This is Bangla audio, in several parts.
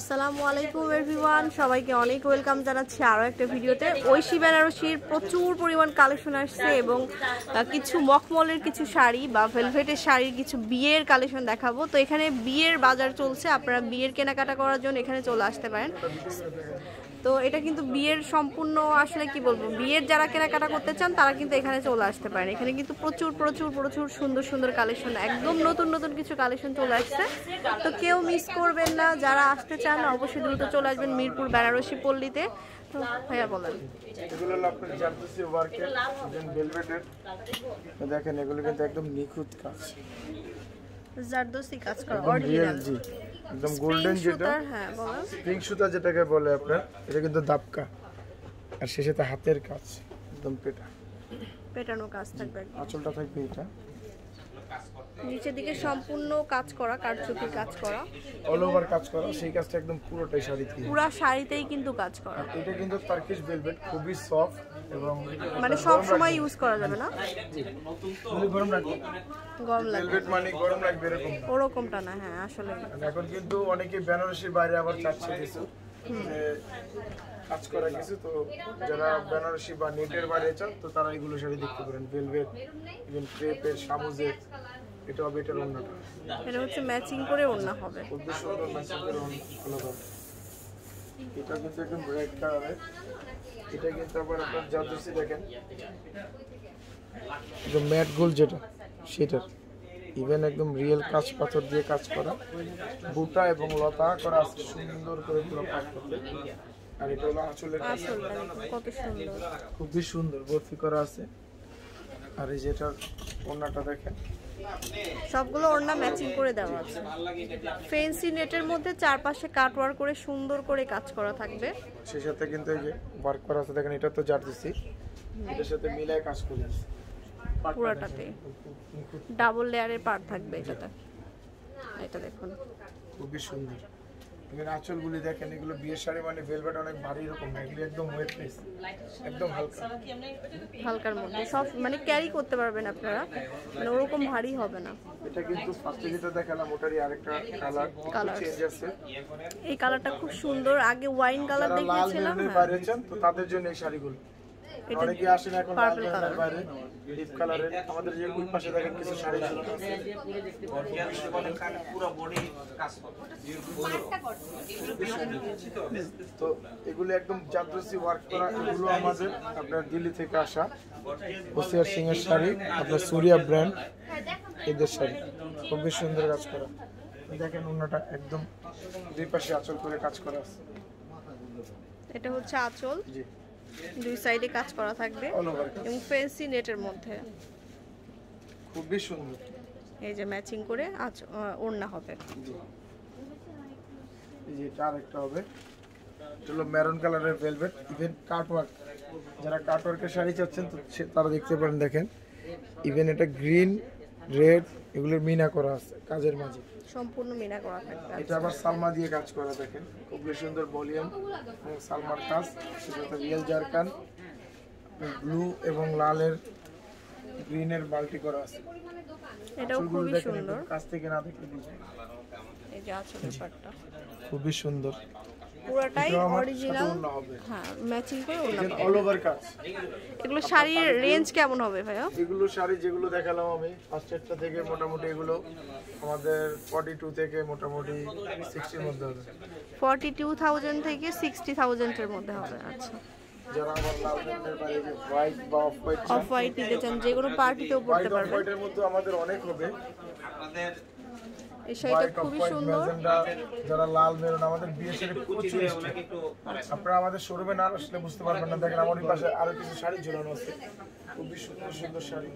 আসসালামু আলাইকুম সবাইকে অনেক ওয়েলকাম জানাচ্ছি আরও একটা ভিডিওতে। ঐশী বেনারসির প্রচুর পরিমাণ কালেকশন আসছে এবং কিছু কিছু শাড়ি বা ভেলভেটের শাড়ির কিছু বিয়ের কালেকশন দেখাবো। তো এখানে বিয়ের বাজার চলছে। আপনারা বিয়ের কেনাকাটা করার জন্য এখানে চলে আসতে পারেন। তো এটা কিন্তু বিয়ের সম্পূর্ণ আসলে কি বলব, বিয়ের যারা কেনাকাটা করতে চান, তারা কিন্তু এখানে চলে আসতে পারেন। এখানে কিন্তু প্রচুর প্রচুর প্রচুর সুন্দর সুন্দর কালেকশন একদম নতুন নতুন কিছু কালেকশন চলে আসছে। তো কেউ মিস করবেন না। যারা আসতে চান অবশ্যই দ্রুত চলে আসবেন মিরপুর বেনারসি পল্লীতে। তো ভাইয়া বলেন। এগুলো আপনার জারদোসি ওয়ার্কের ভেলভেটের দেখেন এগুলো কিন্তু একদম নিখুঁত কাজ। জারদোসি কাজ করা অরিজিনাল জি একদম গোল্ডেন যেটা। হ্যাঁ বলেন। সুতা যেটাকে বলে আপনার এটা কিন্তু দাপকা আর শেষে হাতের কাজ একদম পেটা। পেটানো কাজ থাকবে। আঁচলটা থাকবে এটা। নিচের দিকে সম্পূর্ণ কাজ করা কারচুপি কাজ করা। অল ওভার কাজ করা সেই কাজটা একদম পুরোটাই শাড়ি দিয়ে পুরা শাড়িতেই কিন্তু কাজ করা। এটা কিন্তু টার্কিশ ভেলভেট খুবই সফট এবং মানে সব সময় ইউজ করা যাবে না? খুবই গরম রাখবে গরম লাগবে। ভেলভেট মানে গরম লাগবে এরকম। ওরকমটা না হ্যাঁ আসলে। এখন কিন্তু অনেকে বেনারসির বাইরে আবার চাচ্ছে কিছু কাজ করা কিছু তো যারা বেনারসি বা নেটের বাইরে চান তো তারা এগুলো শাড়ি দেখতে পারেন। ভেলভেট ইভেন ক্রেপের সামুজের। এটা হবে এটার অন্যটা এটা হচ্ছে ম্যাচিং করে ওড়না হবে। খুবই সুন্দর ম্যাচিং করে আলাদা এটা কিন্তু একদম রেড কালারের এটা কিন্তু আবার আপনার জাদুসি দেখেন। যে ম্যাট গোল্ড যেটা সেটার। ইভেন একদম রিয়েল কাঁচ পাথর দিয়ে কাজ করা। বুটা এবং লতা করা আছে সুন্দর করে পুরো কাজ করতে। আর এটা হলো আঁচলের কাজ। কত সুন্দর। খুবই সুন্দর বরফি করা আছে। আর এই যেটার ওড়নাটা দেখেন সবগুলো ওড়না ম্যাচিং করে দেওয়া আছে। ফেন্সি নেটের মধ্যে চারপাশে কাটওয়ার করে সুন্দর করে কাজ করা থাকবে। সেই সাথে কিন্তু এই যে ওয়ার্ক করা আছে দেখেন এটা তো জার্সি এটার সাথে মিলায় কাজ করে। আছে পুরাটাতে ডাবল লেয়ারের পার্ট থাকবে এটাতে। এটা দেখুন। খুবই সুন্দর। এখানে আঁচলগুলি দেখেন এগুলো বিয়ের শাড়ি মানে ভেলভেট অনেক ভারী রকম না এগুলো একদম ওয়েটলেস একদম হালকা। হালকার মধ্যে সব মানে ক্যারি করতে পারবেন আপনারা মানে ওরকম ভারী হবে না। এটা কিন্তু ফার্স্টে যেটা দেখালাম ওটারই আরেকটা কালার কালার চেঞ্জ আছে। এই কালারটা খুব সুন্দর আগে ওয়াইন কালার দেখিয়েছিলাম হ্যাঁ। বাইরে তো তাদের জন্য এই শাড়িগুলো। অনেকে আসেন এখন। বাইরে ডিপ কালারের আমাদের যে ওই পাশে দেখেন কিছু শাড়ি তো এগুলো একদম জাদ্রসি ওয়ার্ক করা এগুলো আমাদের আপনার দিল্লি থেকে আসা বসিয়ার সিং এর শাড়ি আপনার সুরিয়া ব্র্যান্ড এদের শাড়ি। খুবই সুন্দর কাজ করা। দেখেন অন্যটা একদম দুই পাশে আঁচল করে কাজ করা আছে। এটা হচ্ছে আঁচল? জি। দুই সাইডে কাজ করা থাকবে এবং ফেন্সি নেটের মধ্যে। খুবই সুন্দর। এই যে ম্যাচিং করে আজ ওড়না হবে। এই যে এটা আরেকটা হবে। এটা হলো মেরুন কালারের ভেলভেট ইভেন কাটওয়ার্ক যারা কাটওয়ার্কের শাড়ি চাচ্ছেন তো তারা দেখতে পারেন দেখেন। ইভেন এটা গ্রিন রেড এগুলোর মিনা করা আছে কাজের মাঝে। সম্পূর্ণ মিনা করা থাকবে এটা আবার সালমা দিয়ে কাজ করা দেখেন। খুবই সুন্দর ভলিউম এবং সালমার কাজ। সেটাতে রিয়েল জারকান ব্লু এবং লালের গ্রিনের বাল্টি করা আছে। এটাও খুবই সুন্দর। কাছ থেকে না দেখলে বুঝবেন। এই যে আঁচলের পাটটা। খুবই সুন্দর। পুরোটাই অরিজিনাল হ্যাঁ ম্যাচিং করে অল ওভার কাজ এগুলো শাড়ির রেঞ্জ কেমন হবে ভাইয়া? এগুলো শাড়ি যেগুলো দেখালাম আমি ফার্স্ট এডটা থেকে মোটামুটি এগুলো আমাদের ফর্টি টু থেকে মোটামুটি সিক্সটির মধ্যে হবে। ফর্টি টু থাউজেন্ড থেকে সিক্সটি থাউজেন্ডের মধ্যে হবে আচ্ছা। যারা হোয়াইট বা অফ হোয়াইট অফ হোয়াইট নিতে চান যে কোনো পার্টিতেও পড়তে হোয়াইট অফ হোয়াইটের মধ্যে আমাদের অনেক হবে। এই শাড়িটা হোয়াইট খুবই সুন্দর। যারা লাল মেরুন আমাদের বিয়ে শাড়ি প্রচুর আপনারা আমাদের শোরুমে না আসলে বুঝতে পারবেন না। দেখেন আমার পাশে আরও কিছু শাড়ি ঝুলানো আছে। খুবই সুন্দর সুন্দর শাড়ি।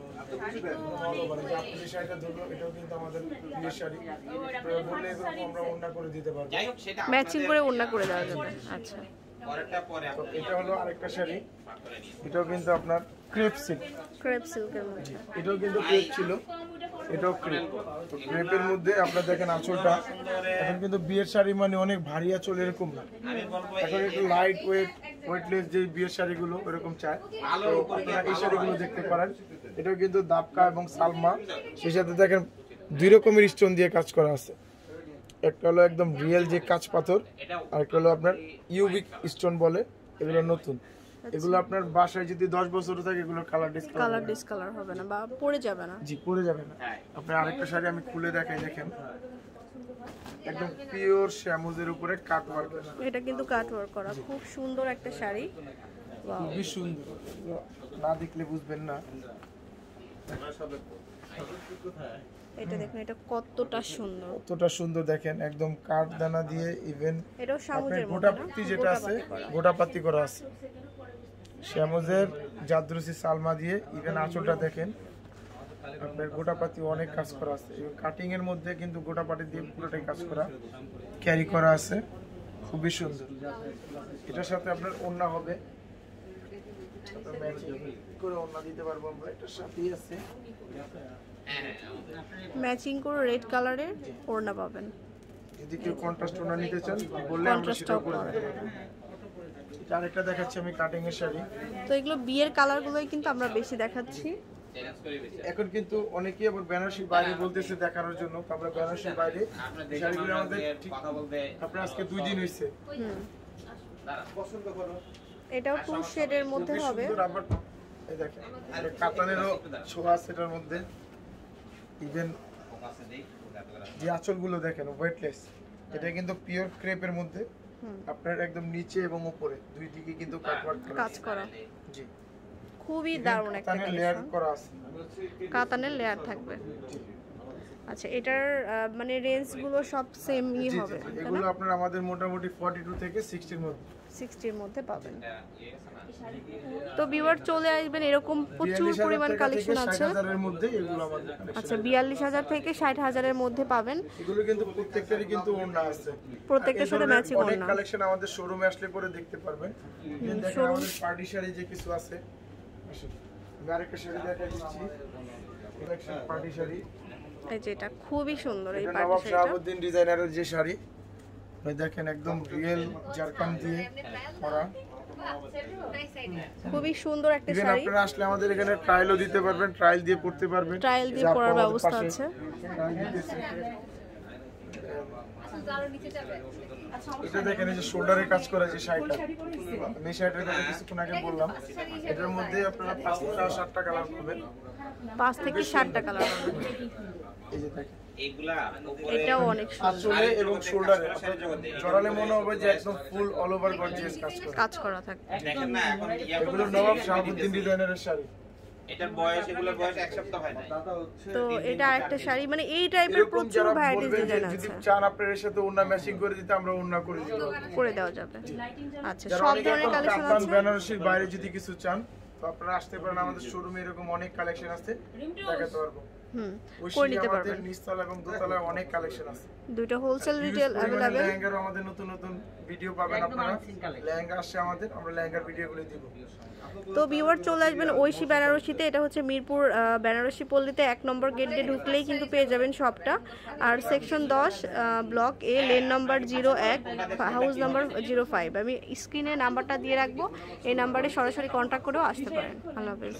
আপনি যে শাড়িটা এটাও কিন্তু আমাদের বিয়ের শাড়ি। বললে আমরা করে দিতে পারব। ম্যাচিং করে করে দেওয়া যাবে আচ্ছা। তো এটা হলো আরেকটা শাড়ি। এটাও কিন্তু আপনার ক্রেপ সিল্ক। ক্রেপ সিল্কের মধ্যে। এটাও কিন্তু ক্রেপ ছিল। এটাও ক্রেপ। ক্রেপের মধ্যে আপনারা দেখেন আঁচলটা। এখন কিন্তু বিয়ের শাড়ি মানে অনেক ভারী আঁচল এরকম না। এখন একটু লাইট ওয়েট ওয়েটলেস যে বিয়ের শাড়িগুলো ওরকম চায় আপনারা এই শাড়িগুলো দেখতে পারেন। এটাও কিন্তু দাপকা এবং সালমা। সেই সাথে দেখেন দুই রকমের স্টোন দিয়ে কাজ করা আছে। একটা হলো একদম রিয়েল যে কাঁচ পাথর আর একটা হলো আপনার ইউবিক স্টোন বলে। এগুলো নতুন। এগুলো আপনার বাসায় যদি দশ বছর থাকে এগুলো কালার ডিসকালার কালার ডিসকালার হবে না বা পড়ে যাবে না। জি পরে যাবে না। আপনি আরেকটা শাড়ি আমি খুলে দেখাই দেখেন। একদম পিওর শ্যামুজের উপরে কাট ওয়ার্ক এটা কিন্তু কাট ওয়ার্ক করা খুব সুন্দর একটা শাড়ি। খুবই সুন্দর। না দেখলে বুঝবেন না। এটা দেখুন এটা কতটা সুন্দর। কতটা সুন্দর দেখেন একদম কাঠ দানা দিয়ে ইভেন এটাও আপনার সামুজের মধ্যে গোটা পাতি যেটা আছে গোটা পাতি করা আছে। শ্যামুজের জাদ্রুসি সালমা দিয়ে ইভেন আঁচলটা দেখেন। আপনার গোটা পাতি অনেক কাজ করা আছে। এবং কাটিং এর মধ্যে কিন্তু গোটা পাতি দিয়ে পুরোটাই কাজ করা ক্যারি করা আছে। খুবই সুন্দর। এটার সাথে আপনার ওড়না হবে। সাথে করে ওড়না দিতে পারব আমরা। এটার সাথেই আছে। ম্যাচিং করে রেড কালারের ওড়না পাবেন। যদি কেউ কন্ট্রাস্ট ওড়না নিতে চান বললে আমরা করে আরেকটা দেখাচ্ছি আমি কাটিং এর শাড়ি। তো এগুলো বিয়ের কালারগুলোই কিন্তু আমরা বেশি দেখাচ্ছি। এখন কিন্তু অনেকেই আবার বেনারসির বাইরে বলতেছে দেখানোর জন্য আমরা বেনারসির বাইরে শাড়িগুলো আমাদের ঠিক আপনার আজকে দুই দিন হয়েছে হুম। এটাও টু শেডের মধ্যে হবে। সুন্দর আবার এই দেখেন এটা কাতানেরও ছোঁয়া আছে এটার মধ্যে। ইভেন যে আঁচলগুলো দেখেন ওয়েটলেস এটা কিন্তু পিওর ক্রেপের মধ্যে। আপনার একদম নিচে এবং উপরে দুই দিকে কিন্তু কাটওয়ার্ক করা কাজ করা। জি। খুবই দারুণ একটা লেয়ার করা আছে। কাতানের লেয়ার থাকবে। জি। আচ্ছা এটার মানে রেঞ্জগুলো সব সেম ই হবে। এগুলো আপনার আমাদের মোটামুটি 42 থেকে 60 এর মধ্যে। সিক্সটির মধ্যে পাবেন। তো ভিউয়ার চলে আসবেন এরকম প্রচুর পরিমাণ কালেকশন আছে। 60,000 এর মধ্যে এগুলো আমাদের আচ্ছা বিয়াল্লিশ হাজার থেকে ষাট হাজারের মধ্যে পাবেন। এগুলো কিন্তু প্রত্যেকটারই কিন্তু ওড়না আছে। প্রত্যেকটার সাথে ম্যাচিং অনেক কালেকশন আমাদের শোরুমে আসলে পরে দেখতে পারবেন। দেখেন আমাদের পার্টি শাড়ি যে কিছু আছে। আরেকটা শাড়ি দেখা দিচ্ছি। কালেকশন পার্টি শাড়ি এই যে এটা খুবই সুন্দর এই পার্টি নবাব শাড়িটা। শাহাবুদ্দিন ডিজাইনারের যে শাড়ি ওই দেখেন একদম রিয়েল জারকান দিয়ে করা। খুবই সুন্দর একটা শাড়ি। আপনারা আসলে আমাদের এখানে ট্রায়ালও দিতে পারবেন ট্রায়াল দিয়ে পড়তে পারবেন। ট্রায়াল দিয়ে পড়ার ব্যবস্থা আছে। trial দিতেছে। এটা দেখেন এই যে শোল্ডারে কাজ করা যে শাড়িটা। আমি এই শাড়িটার কথা কিছুক্ষণ আগে বললাম এটার মধ্যে আপনারা পাঁচটা সাতটা কালার পাবেন। পাঁচ থেকে ষাটটা কালার হবে এই যে দেখেন। এটাও অনেক সুন্দর। আঁচলে এবং শোল্ডারে জড়ালে মনে হবে যে একদম ফুল অল ওভার গর্জিয়াস কাজ করা। কাজ করা থাকে দেখেন না এখন এগুলো নবাব শাহাবুদ্দিন ডিজাইনারের শাড়ি। এটার বয়স এগুলোর বয়স এক সপ্তাহ হয় নাই। তো এটা একটা শাড়ি মানে এই টাইপের প্রচুর ভ্যারাইটিস যদি চান আপনার সাথে ওন্না ম্যাচিং করে দিতে আমরা ওন্না করে দিব করে দেওয়া যাবে। আচ্ছা সব ধরনের কালেকশন আছে? বেনারসির বাইরে যদি কিছু চান তো আপনারা আসতে পারেন আমাদের শোরুমে এরকম অনেক কালেকশন আছে দেখাতে পারব। হুম করে নিতে পারবেন। নিচতলা এবং দোতলায় অনেক কালেকশন আছে। দুইটা হোলসেল রিটেল Huge পরিমাণে অ্যাভেলেবেল আমাদের নতুন নতুন ভিডিও পাবেন আপনারা। লেহেঙ্গা আসছে আমাদের আমরা লেহেঙ্গার ভিডিওগুলো দিব। তো ভিউয়ার চলে আসবেন ঐশী বেনারসিতে এটা হচ্ছে মিরপুর বেনারসি পল্লীতে এক নম্বর গেট দিয়ে ঢুকলেই কিন্তু পেয়ে যাবেন শপটা আর সেকশন দশ block A lane number zero এক হাউস নাম্বার জিরো ফাইভ আমি স্ক্রিনে নাম্বারটা দিয়ে রাখব এই নাম্বারে সরাসরি কন্ট্যাক্ট করেও আসতে পারেন। আল্লাহ হাফেজ।